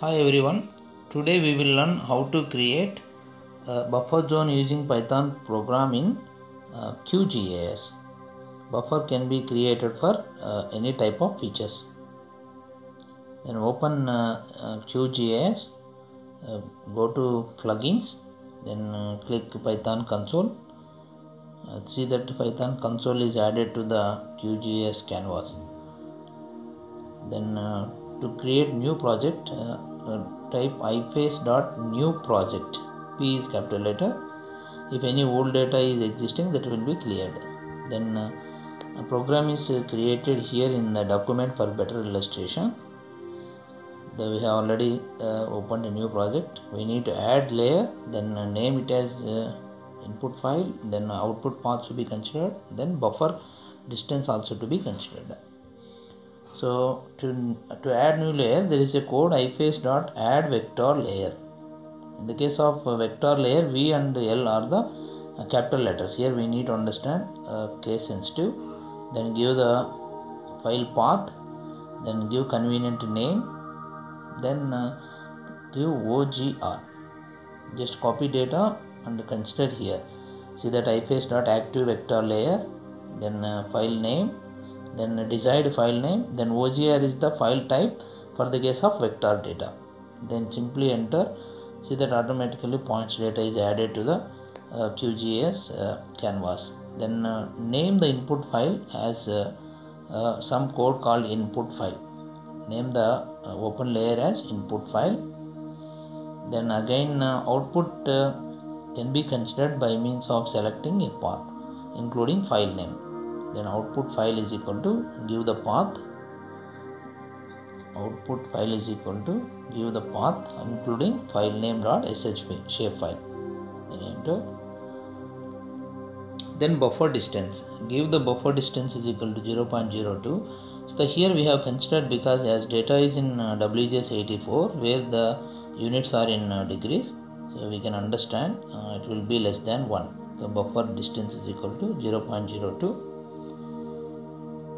Hi everyone. Today we will learn how to create a buffer zone using Python program in uh, QGIS. Buffer can be created for uh, any type of features. Then open uh, uh, QGIS, uh, go to plugins, then uh, click Python console. See that Python console is added to the QGIS canvas. Then to create new project, uh, type iface.new project. P is capital letter. If any old data is existing, that will be cleared. Then uh, a program is uh, created here in the document for better illustration. The, we have already uh, opened a new project. We need to add layer, then uh, name it as uh, input file, then output path to be considered, then buffer distance also to be considered. So to, to add new layer, there is a code iface.add vector layer. In the case of vector layer, V and L are the uh, capital letters. Here we need to understand uh, case sensitive. Then give the file path. Then give convenient name. Then uh, give OGR. Just copy data and consider here. See that iface.active vector layer. Then uh, file name then desired file name then ogr is the file type for the case of vector data. Then simply enter see that automatically points data is added to the uh, qgis uh, canvas. Then uh, name the input file as uh, uh, some code called input file. Name the uh, open layer as input file. Then again output can be considered by means of selecting a path including file name then output file is equal to give the path. Output file is equal to give the path including file name dot shp shapefile then enter. Then buffer distance. Give the buffer distance is equal to 0.02 so here we have considered because as data is in uh, wgs 84 where the units are in uh, degrees so we can understand uh, it will be less than 1 so buffer distance is equal to 0.02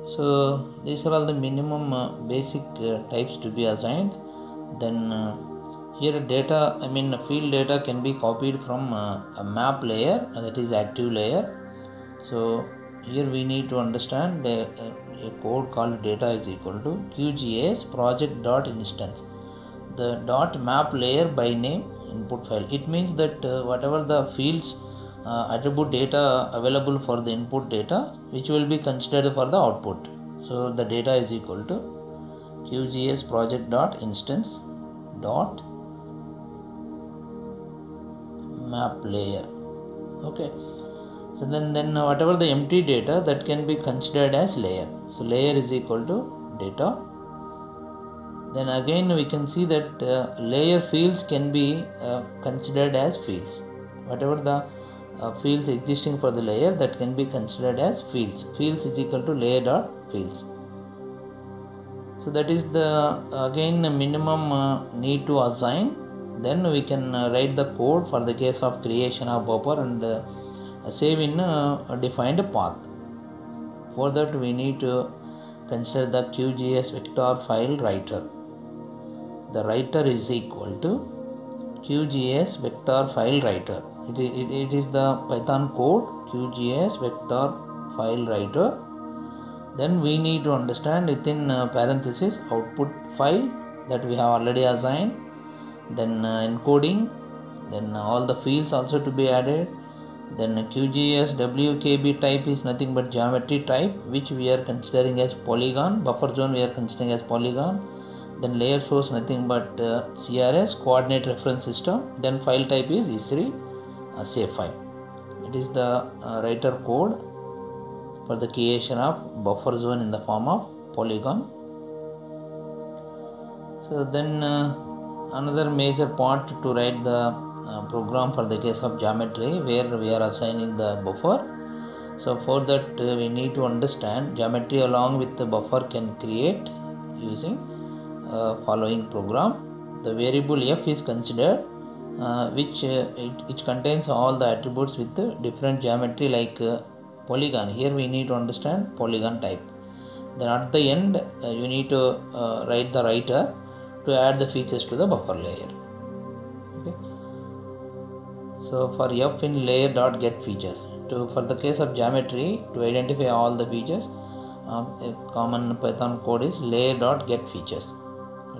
so these are all the minimum uh, basic uh, types to be assigned. Then uh, here data i mean field data can be copied from uh, a map layer that is active layer. So here we need to understand the, uh, a code called data is equal to qgis project dot instance. The dot map layer by name input file. It means that uh, whatever the fields uh, attribute data available for the input data which will be considered for the output. So the data is equal to qgs project dot instance dot map layer. Okay. So then then whatever the empty data that can be considered as layer. So layer is equal to data. Then again we can see that uh, layer fields can be uh, considered as fields. Whatever the uh, fields existing for the layer that can be considered as fields. Fields is equal to layer dot fields. So that is the again minimum uh, need to assign. Then we can uh, write the code for the case of creation of buffer and uh, save in a defined path. For that we need to consider the qgis vector file writer. The writer is equal to qgis vector file writer. It is, it, is the python code qgis vector file writer. Then we need to understand within uh, parenthesis output file that we have already assigned. Then uh, encoding. Then all the fields also to be added. Then qgis wkb type is nothing but geometry type which we are considering as polygon buffer zone we are considering as polygon then layer source nothing but uh, crs coordinate reference system then file type is ESRI uh, save file. It is the uh, writer code for the creation of buffer zone in the form of polygon. So then uh, another major part to write the uh, program for the case of geometry where we are assigning the buffer. So for that uh, we need to understand geometry along with the buffer can create using following program. The variable f is considered uh, which uh, it, it contains all the attributes with different geometry like uh, polygon. Here we need to understand polygon type. Then at the end uh, you need to uh, write the writer to add the features to the buffer layer. Okay. So for f in layer dot get features. To for the case of geometry to identify all the features uh, common python code is layer dot get features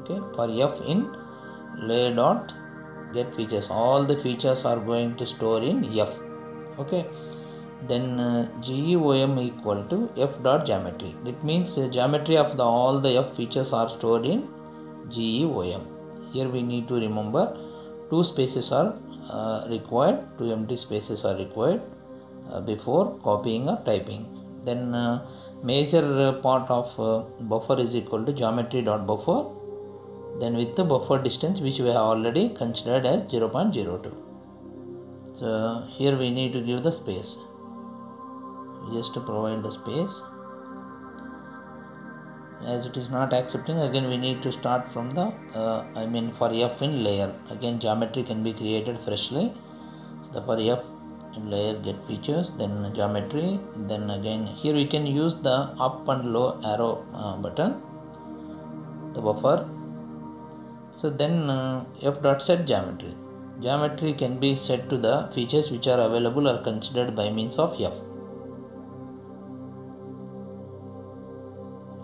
okay for f in layer dot get features. All the features are going to store in f. Okay then uh, geom equal to f dot geometry. It means uh, geometry of the all the f features are stored in geom here we need to remember two spaces are uh, required two empty spaces are required uh, before copying or typing. Then uh, major uh, part of buffer is equal to geometry dot buffer then with the buffer distance which we have already considered as 0.02 so here we need to give the space. Just to provide the space. As it is not accepting again we need to start from the uh, I mean for f in layer. Again geometry can be created freshly. So for f in layer get features then geometry then again here we can use the up and low arrow uh, button. The buffer so then uh, f dot set geometry. Geometry can be set to the features which are available or considered by means of f.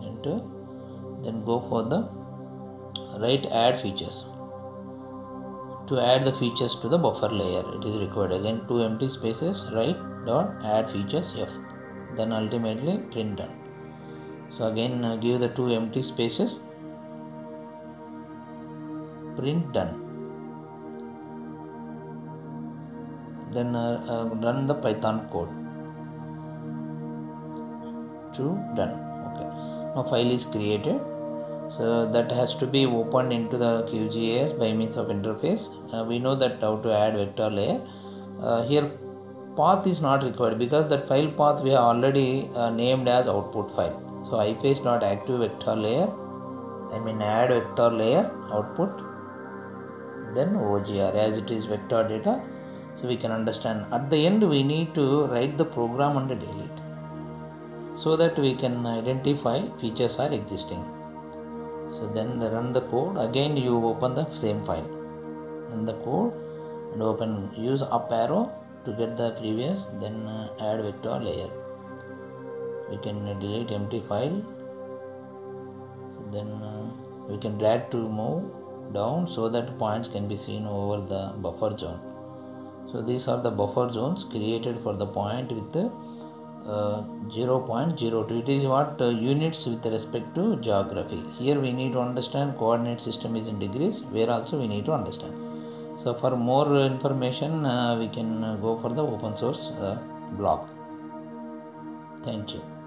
Into then go for the right add features. To add the features to the buffer layer it is required. Again two empty spaces right dot add features f. Then ultimately print done. So again uh, give the two empty spaces print done. Then uh, uh, run the python code to done. Okay. Now file is created. So that has to be opened into the QGIS by means of interface. Uh, we know that how to add vector layer. Uh, here path is not required because that file path we have already uh, named as output file. So iface not active vector layer. I mean add vector layer output then OGR as it is vector data so we can understand. At the end we need to write the program and delete so that we can identify features are existing. So then run the code. Again you open the same file. Run the code and open use up arrow to get the previous then uh, add vector layer. We can delete empty file. So then uh, we can drag to move down so that points can be seen over the buffer zone. So these are the buffer zones created for the point with the uh, 0.02 it is what uh, units with respect to geography. Here we need to understand coordinate system is in degrees. Where also we need to understand. So for more information uh, we can go for the open source blog. Thank you